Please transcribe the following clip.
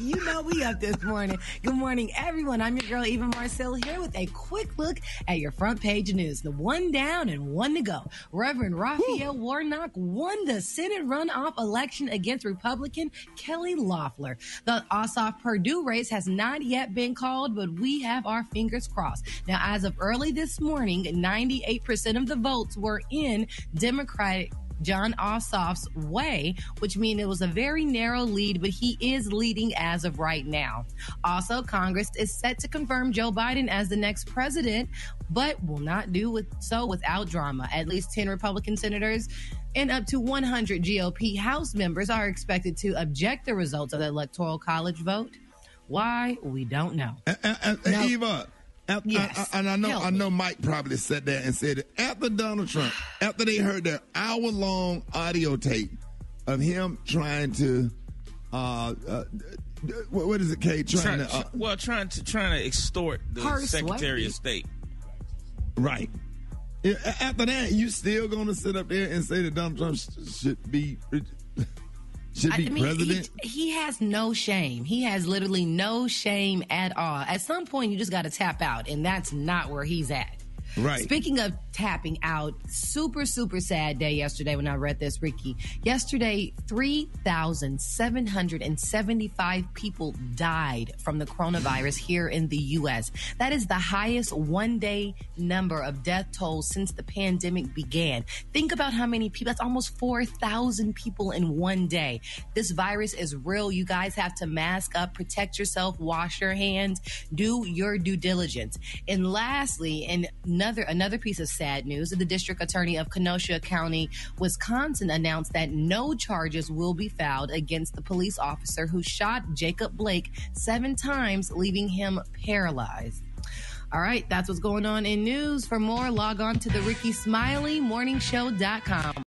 you know we up this morning. Good morning, everyone. I'm your girl, Eva Marcille, here with a quick look at your front page news. The one down and one to go. Reverend Raphael Woo. Warnock won the Senate runoff election against Republican Kelly Loeffler. The Ossoff Perdue race has not yet been called, but we have our fingers crossed. Now, as of early this morning, 98% of the votes were in Democratic Jon Ossoff's way, which means it was a very narrow lead, but he is leading as of right now. Also, Congress is set to confirm Joe Biden as the next president, but will not do with, so without drama. At least 10 Republican senators and up to 100 GOP House members are expected to object the results of the Electoral College vote. Why? We don't know. Uh, uh, uh, Eva, after, yes. I, and I know Help I know Mike probably sat there and said it after Donald Trump, after they heard their hour long audio tape of him trying to uh, uh, what is it, Kate? Trying Try, to, uh, well, trying to trying to extort the Secretary of State. Right. After that, you still going to sit up there and say that Donald Trump should be should be I mean, president? He, he, has no shame. He has literally no shame at all. At some point, you just got to tap out, and that's not where he's at. Right. Speaking of tapping out, super, super sad day yesterday when I read this, Rickey. Yesterday, 3,775 people died from the coronavirus here in the U.S. That is the highest one day number of death tolls since the pandemic began. Think about how many people, that's almost 4,000 people in one day. This virus is real. You guys have to mask up, protect yourself, wash your hands, do your due diligence. And lastly, and another another piece of sad news: the district attorney of Kenosha County, Wisconsin, announced that no charges will be filed against the police officer who shot Jacob Blake seven times, leaving him paralyzed. All right, that's what's going on in news. For more, log on to the Rickey Smiley Morning Show.com.